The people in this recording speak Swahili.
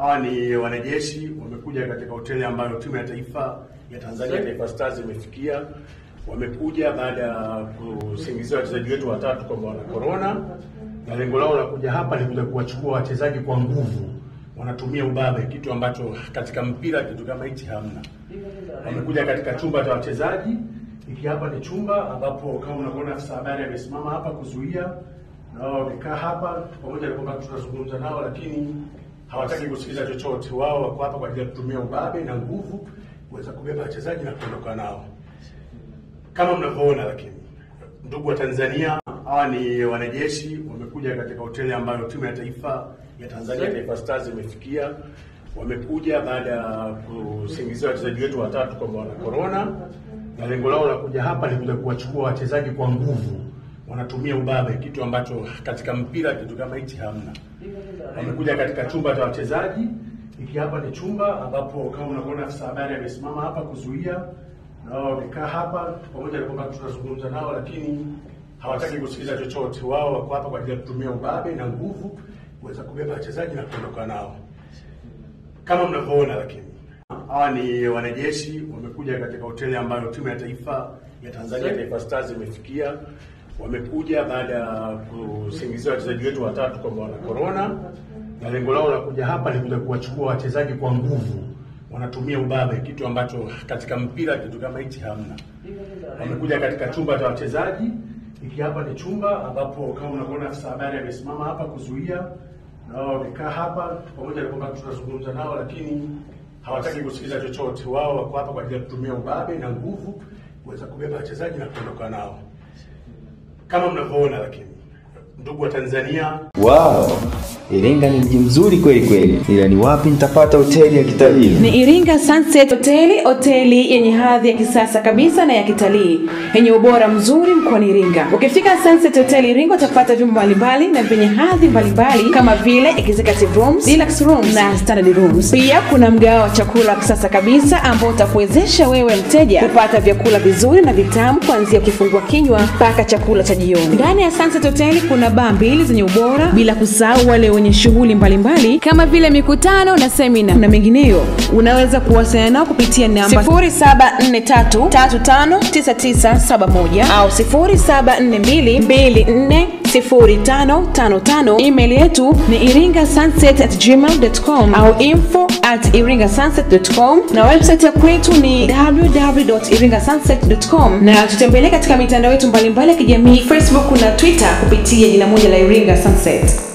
Hawa ni wanajeshi wamekuja katika hoteli ambayo timu ya taifa ya Tanzania Taifa Stars imefikia. Wamekuja baada ya kusingizia wachezaji wetu watatu kwamba wana corona, na lengo lao la kuja hapa ni kuja kuwachukua wachezaji kwa nguvu, wanatumia ubabe, kitu ambacho katika mpira kitu kama hichi hamna. Wamekuja katika chumba cha wachezaji. Hiki hapa ni chumba ambapo kama unaona afisa habari amesimama hapa kuzuia, na wao wamekaa hapa, pamoja na kwamba tunazungumza nao, lakini hawataki kusikiza chochote. Wao wako hapa kwa ajili ya kutumia ubabe na nguvu kuweza kubeba wachezaji na kuondoka nao kama mnavyoona. Lakini ndugu wa Tanzania, hawa ni wanajeshi wamekuja katika hoteli ambayo timu ya taifa ya Tanzania Taifa Stars imefikia. Wamekuja baada ya kusingizia wachezaji wetu watatu kwamba wana corona, na lengo lao la kuja hapa ni kuja kuwachukua wachezaji kwa nguvu, wanatumia ubabe, kitu ambacho katika mpira kitu kama hichi hamna. Wamekuja katika chumba cha wachezaji. Hiki hapa ni chumba ambapo kama unaona afisa habari amesimama hapa kuzuia, na wao wamekaa hapa, pamoja na kwamba tunazungumza nao, lakini hawataki kusikiliza chochote. Wao wako hapa kwa ajili ya kutumia ubabe na nguvu kuweza kubeba wachezaji na kuondoka nao kama mnavyoona. Lakini hawa ni wanajeshi wamekuja katika hoteli ambayo timu ya taifa ya Tanzania Taifa Stars imefikia. Wamekuja baada ya kusingizia wachezaji wetu watatu kwamba wana corona, na lengo lao la kuja hapa ni kuja kuwachukua wachezaji kwa nguvu, wanatumia ubabe, kitu ambacho katika mpira kitu kama hichi hamna. Wamekuja katika chumba cha wachezaji. Hiki hapa ni chumba ambapo kama unaona afisa habari amesimama hapa kuzuia, na wao wamekaa hapa, pamoja na kwamba tunazungumza nao, lakini hawataki kusikiliza chochote. Wao wako hapa kwa ajili ya kutumia ubabe na nguvu kuweza kubeba wachezaji na kuondoka nao kama mnavyoona. Lakini ndugu wa Tanzania, Wow, Iringa ni mji mzuri kweli kweli, ila ni wapi nitapata hoteli ya kitalii? ni Iringa Sunset Hoteli, hoteli yenye hadhi ya kisasa kabisa na ya kitalii yenye ubora mzuri mkoani Iringa. Ukifika Sunset Hotel Iringa utapata vyumba mbalimbali na vyenye hadhi mbalimbali kama vile executive rooms, deluxe rooms na standard rooms. Pia kuna mgao wa chakula wa kisasa kabisa ambao utakuwezesha wewe mteja kupata vyakula vizuri na vitamu kuanzia kifungua kinywa mpaka chakula cha jioni. Ndani ya Sunset Hotel kuna baa mbili zenye ubora, bila kusahau wale wenye shughuli mbalimbali kama vile mikutano na semina na mengineyo. Unaweza kuwasiliana nao kupitia namba 0743359971 au 0742240555. Email yetu ni iringasunset@gmail.com au info at na website ya kwetu ni www.iringasunset.com na tutembelee katika mitandao yetu mbalimbali ya kijamii Facebook na Twitter kupitia jina moja la Iringa Sunset.